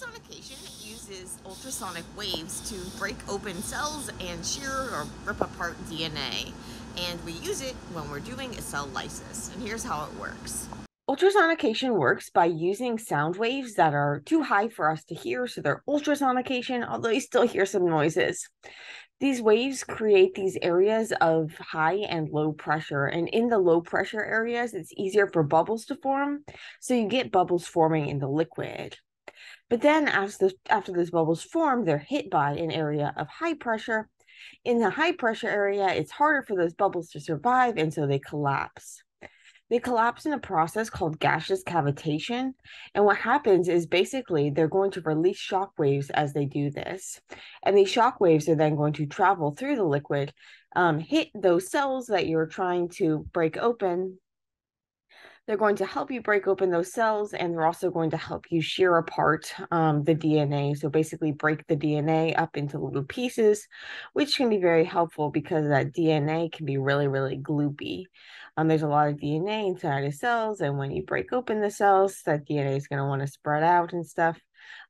ultrasonication uses ultrasonic waves to break open cells and shear or rip apart DNA. And we use it when we're doing a cell lysis. And here's how it works. Ultrasonication works by using sound waves that are too high for us to hear, so they're ultrasonication, although you still hear some noises. These waves create these areas of high and low pressure, and in the low pressure areas, it's easier for bubbles to form, so you get bubbles forming in the liquid. But then, as after those bubbles form, they're hit by an area of high pressure. In the high pressure area, it's harder for those bubbles to survive, and so they collapse. They collapse in a process called gaseous cavitation. And what happens is basically they're going to release shock waves as they do this. And these shock waves are then going to travel through the liquid, um, hit those cells that you're trying to break open, they're going to help you break open those cells and they're also going to help you shear apart um, the DNA. So basically, break the DNA up into little pieces, which can be very helpful because that DNA can be really, really gloopy. Um, there's a lot of DNA inside of cells, and when you break open the cells, that DNA is going to want to spread out and stuff,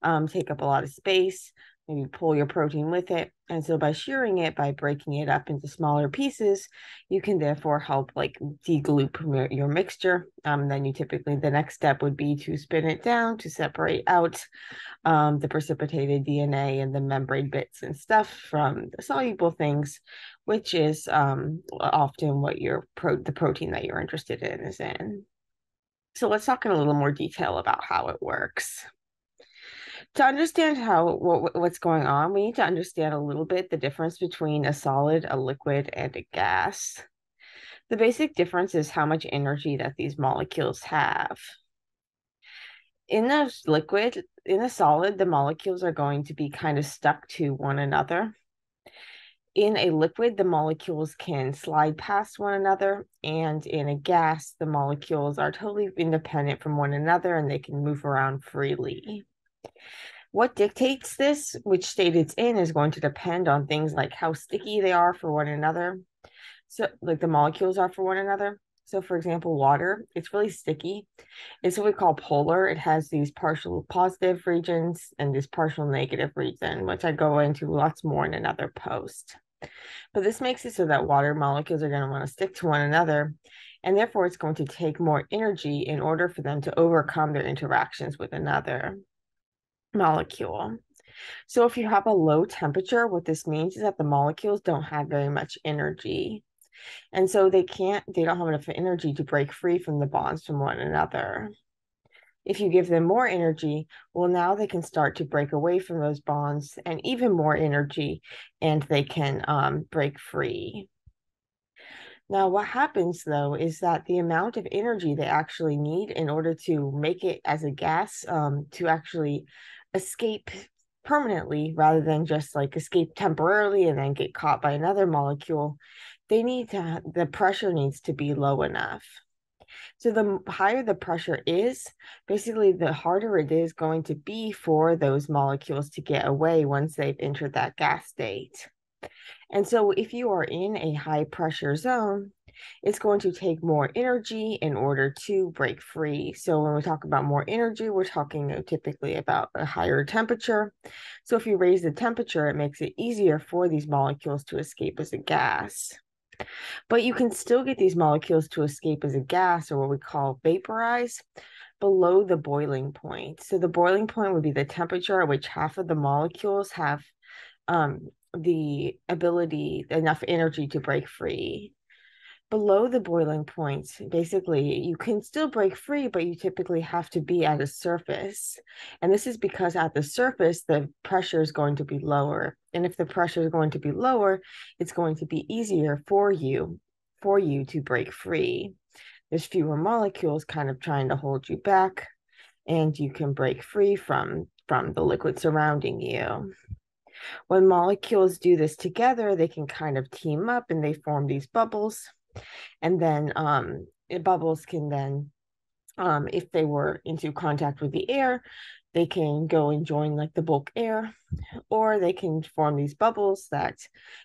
um, take up a lot of space maybe pull your protein with it. And so by shearing it, by breaking it up into smaller pieces, you can therefore help like degloop your mixture. Um, then you typically, the next step would be to spin it down to separate out um, the precipitated DNA and the membrane bits and stuff from the soluble things, which is um, often what your pro the protein that you're interested in is in. So let's talk in a little more detail about how it works to understand how what, what's going on, we need to understand a little bit the difference between a solid, a liquid, and a gas. The basic difference is how much energy that these molecules have. In a liquid, in a solid, the molecules are going to be kind of stuck to one another. In a liquid, the molecules can slide past one another, and in a gas, the molecules are totally independent from one another and they can move around freely. What dictates this, which state it's in, is going to depend on things like how sticky they are for one another. So, like the molecules are for one another. So, for example, water, it's really sticky. It's what we call polar. It has these partial positive regions and this partial negative region, which I go into lots more in another post. But this makes it so that water molecules are going to want to stick to one another. And therefore, it's going to take more energy in order for them to overcome their interactions with another molecule. So if you have a low temperature, what this means is that the molecules don't have very much energy. And so they can't, they don't have enough energy to break free from the bonds from one another. If you give them more energy, well, now they can start to break away from those bonds and even more energy, and they can um, break free. Now, what happens though is that the amount of energy they actually need in order to make it as a gas um, to actually escape permanently rather than just like escape temporarily and then get caught by another molecule they need to the pressure needs to be low enough. So the higher the pressure is basically the harder it is going to be for those molecules to get away once they've entered that gas state and so if you are in a high pressure zone it's going to take more energy in order to break free. So when we talk about more energy, we're talking typically about a higher temperature. So if you raise the temperature, it makes it easier for these molecules to escape as a gas. But you can still get these molecules to escape as a gas or what we call vaporize below the boiling point. So the boiling point would be the temperature at which half of the molecules have um, the ability, enough energy to break free below the boiling point, basically, you can still break free, but you typically have to be at a surface. And this is because at the surface, the pressure is going to be lower. And if the pressure is going to be lower, it's going to be easier for you, for you to break free. There's fewer molecules kind of trying to hold you back, and you can break free from, from the liquid surrounding you. When molecules do this together, they can kind of team up and they form these bubbles. And then um, bubbles can then um, if they were into contact with the air, they can go and join like the bulk air or they can form these bubbles that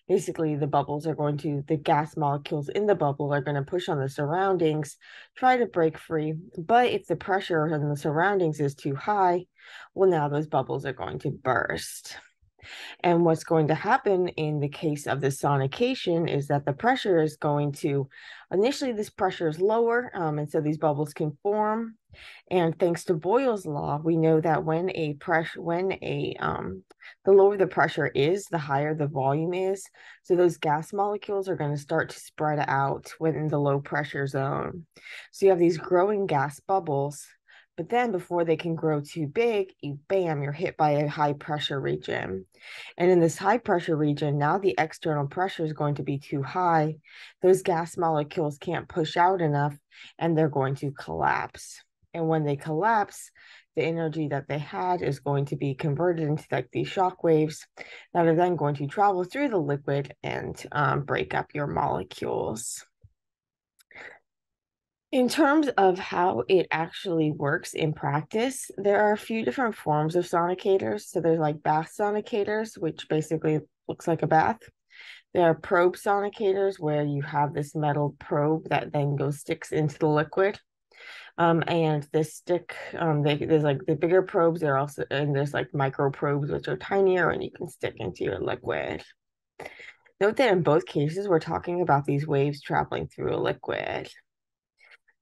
basically the bubbles are going to the gas molecules in the bubble are going to push on the surroundings try to break free. But if the pressure in the surroundings is too high well now those bubbles are going to burst and what's going to happen in the case of the sonication is that the pressure is going to, initially this pressure is lower, um, and so these bubbles can form. And thanks to Boyle's law, we know that when a pressure, when a, um, the lower the pressure is, the higher the volume is. So those gas molecules are going to start to spread out within the low pressure zone. So you have these growing gas bubbles but then before they can grow too big, you bam, you're hit by a high pressure region. And in this high pressure region, now the external pressure is going to be too high. Those gas molecules can't push out enough and they're going to collapse. And when they collapse, the energy that they had is going to be converted into like these shock waves that are then going to travel through the liquid and um, break up your molecules. In terms of how it actually works in practice, there are a few different forms of sonicators. So there's like bath sonicators, which basically looks like a bath. There are probe sonicators where you have this metal probe that then goes sticks into the liquid. Um, and this stick, um, they, there's like the bigger probes. There also and there's like micro probes which are tinier and you can stick into your liquid. Note that in both cases, we're talking about these waves traveling through a liquid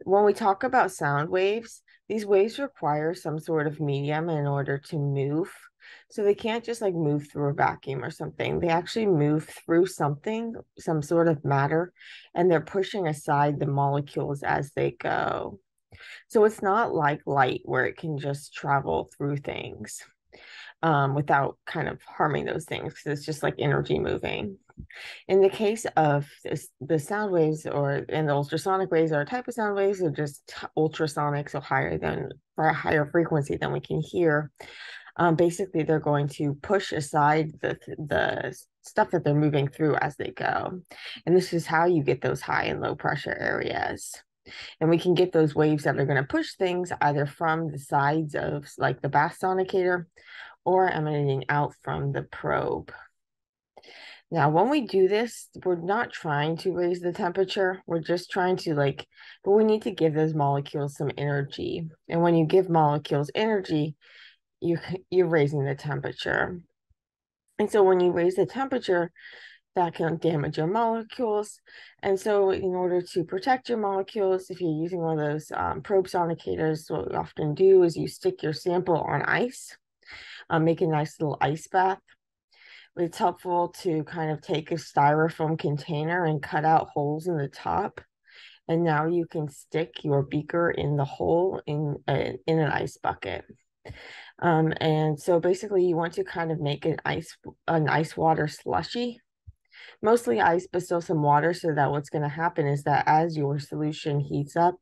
when we talk about sound waves, these waves require some sort of medium in order to move. So they can't just like move through a vacuum or something. They actually move through something, some sort of matter, and they're pushing aside the molecules as they go. So it's not like light where it can just travel through things um, without kind of harming those things because it's just like energy moving. In the case of the sound waves or in the ultrasonic waves are a type of sound waves they're just ultrasonic, so higher than for a higher frequency than we can hear. Um, basically, they're going to push aside the the stuff that they're moving through as they go, and this is how you get those high and low pressure areas. And we can get those waves that are going to push things either from the sides of like the bath sonicator or emanating out from the probe. Now, when we do this, we're not trying to raise the temperature. We're just trying to like, but we need to give those molecules some energy. And when you give molecules energy, you you're raising the temperature. And so when you raise the temperature, that can damage your molecules. And so in order to protect your molecules, if you're using one of those um, probe sonicators, what we often do is you stick your sample on ice, um, make a nice little ice bath it's helpful to kind of take a styrofoam container and cut out holes in the top. And now you can stick your beaker in the hole in, a, in an ice bucket. Um, and so basically you want to kind of make an ice an ice water slushy mostly ice, but still some water, so that what's going to happen is that as your solution heats up,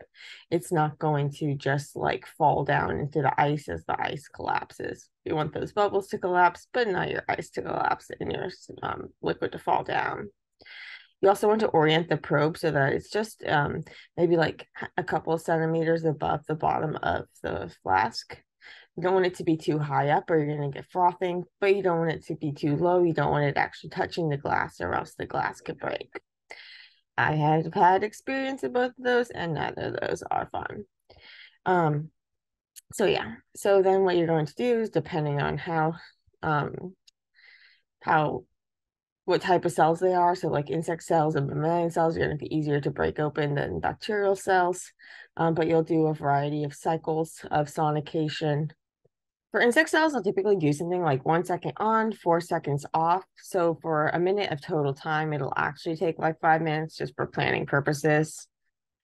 it's not going to just like fall down into the ice as the ice collapses. You want those bubbles to collapse, but not your ice to collapse and your um, liquid to fall down. You also want to orient the probe so that it's just um, maybe like a couple of centimeters above the bottom of the flask. You don't want it to be too high up or you're going to get frothing, but you don't want it to be too low. You don't want it actually touching the glass or else the glass could break. I have had experience in both of those and neither of those are fun. Um, so yeah, so then what you're going to do is depending on how, um, how, what type of cells they are. So like insect cells and mammalian cells are going to be easier to break open than bacterial cells. Um, but you'll do a variety of cycles of sonication for insect cells, I'll typically do something like one second on, four seconds off. So for a minute of total time, it'll actually take like five minutes just for planning purposes.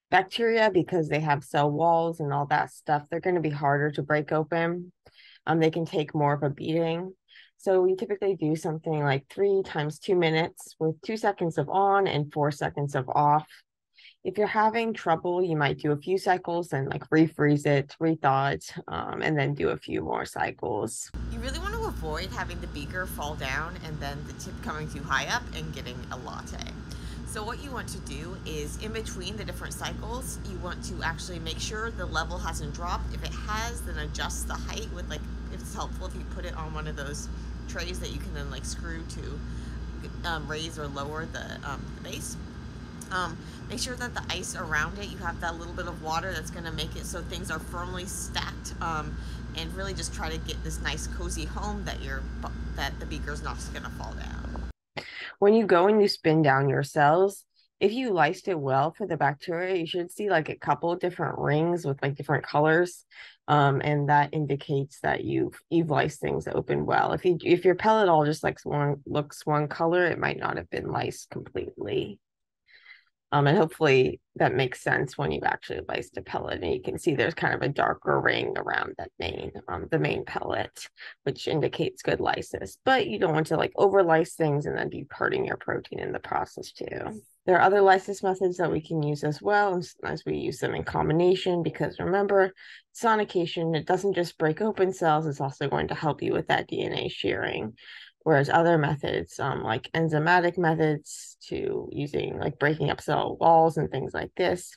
Bacteria, because they have cell walls and all that stuff, they're going to be harder to break open. Um, they can take more of a beating. So we typically do something like three times two minutes with two seconds of on and four seconds of off. If you're having trouble, you might do a few cycles and like refreeze it, rethaw it, um, and then do a few more cycles. You really want to avoid having the beaker fall down and then the tip coming too high up and getting a latte. So what you want to do is in between the different cycles, you want to actually make sure the level hasn't dropped. If it has, then adjust the height with like if it's helpful if you put it on one of those trays that you can then like screw to um, raise or lower the, um, the base. Um, make sure that the ice around it, you have that little bit of water that's going to make it so things are firmly stacked um, and really just try to get this nice cozy home that you're that the beaker's not just going to fall down. When you go and you spin down your cells, if you lysed it well for the bacteria, you should see like a couple different rings with like different colors. Um, and that indicates that you've you've lysed things open well. If you if your pellet all just like one looks one color, it might not have been lysed completely. Um, and hopefully that makes sense when you actually lyse the pellet and you can see there's kind of a darker ring around that main, um, the main pellet, which indicates good lysis, but you don't want to like over lyse things and then be hurting your protein in the process too. There are other lysis methods that we can use as well, And as we use them in combination, because remember, sonication, it doesn't just break open cells, it's also going to help you with that DNA shearing. Whereas other methods, um, like enzymatic methods to using like breaking up cell walls and things like this,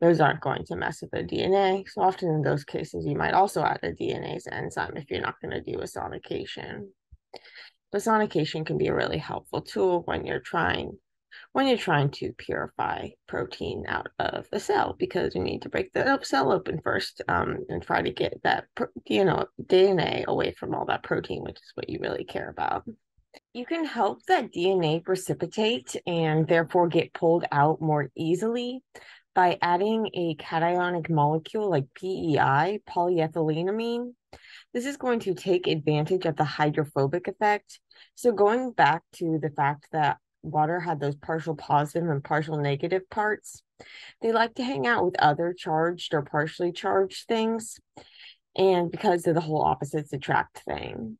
those aren't going to mess with the DNA. So often in those cases, you might also add a DNase enzyme if you're not going to do a sonication. But sonication can be a really helpful tool when you're trying when you're trying to purify protein out of a cell because you need to break the cell open first um, and try to get that you know DNA away from all that protein, which is what you really care about. You can help that DNA precipitate and therefore get pulled out more easily by adding a cationic molecule like PEI, polyethylenimine. This is going to take advantage of the hydrophobic effect. So, going back to the fact that water had those partial positive and partial negative parts. They like to hang out with other charged or partially charged things, and because of the whole opposites attract thing.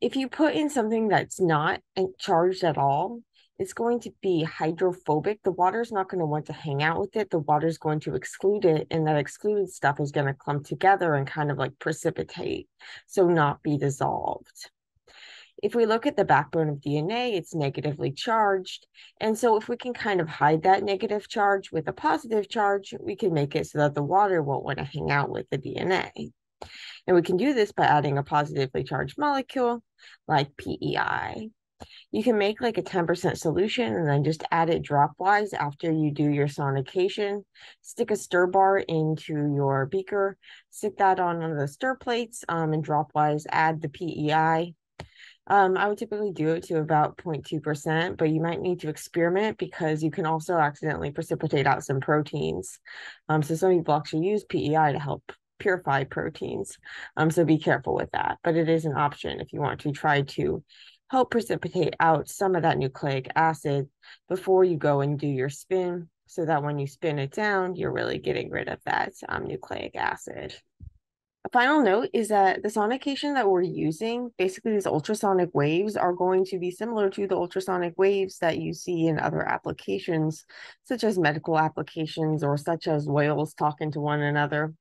If you put in something that's not eh, charged at all, it's going to be hydrophobic. The water is not going to want to hang out with it. The water is going to exclude it, and that excluded stuff is going to clump together and kind of like precipitate, so not be dissolved. If we look at the backbone of DNA, it's negatively charged. And so if we can kind of hide that negative charge with a positive charge, we can make it so that the water won't want to hang out with the DNA. And we can do this by adding a positively charged molecule like PEI. You can make like a 10% solution and then just add it dropwise after you do your sonication. Stick a stir bar into your beaker, stick that on one of the stir plates um, and dropwise add the PEI. Um, I would typically do it to about 0.2%, but you might need to experiment because you can also accidentally precipitate out some proteins. Um, so some people actually use PEI to help purify proteins. Um, so be careful with that. But it is an option if you want to try to help precipitate out some of that nucleic acid before you go and do your spin so that when you spin it down, you're really getting rid of that um, nucleic acid. A final note is that the sonication that we're using, basically these ultrasonic waves, are going to be similar to the ultrasonic waves that you see in other applications, such as medical applications or such as whales talking to one another.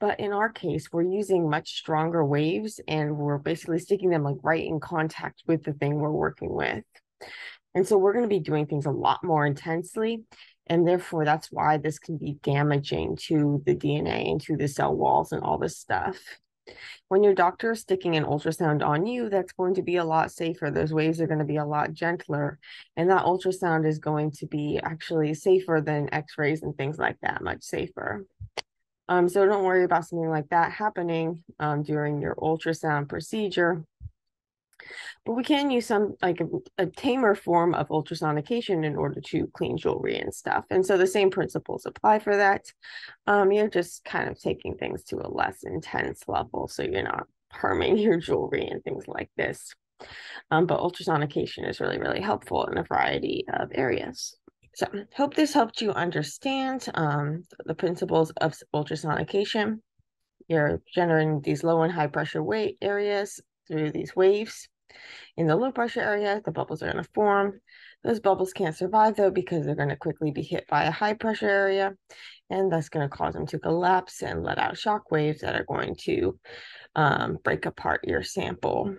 But in our case, we're using much stronger waves and we're basically sticking them like right in contact with the thing we're working with. And so we're going to be doing things a lot more intensely. And therefore, that's why this can be damaging to the DNA and to the cell walls and all this stuff. When your doctor is sticking an ultrasound on you, that's going to be a lot safer. Those waves are going to be a lot gentler. And that ultrasound is going to be actually safer than x rays and things like that, much safer. Um, so don't worry about something like that happening um, during your ultrasound procedure. But we can use some like a, a, tamer form of ultrasonication in order to clean jewelry and stuff. And so the same principles apply for that. Um, you're just kind of taking things to a less intense level. So you're not harming your jewelry and things like this. Um, but ultrasonication is really, really helpful in a variety of areas. So hope this helped you understand um, the principles of ultrasonication. You're generating these low and high pressure weight areas through these waves. In the low pressure area, the bubbles are going to form. Those bubbles can't survive though because they're going to quickly be hit by a high pressure area, and that's going to cause them to collapse and let out shock waves that are going to um, break apart your sample.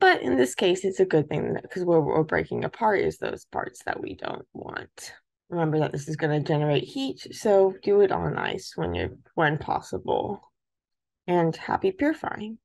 But in this case, it's a good thing because what we're breaking apart is those parts that we don't want. Remember that this is going to generate heat, so do it on ice when you're when possible. and happy purifying.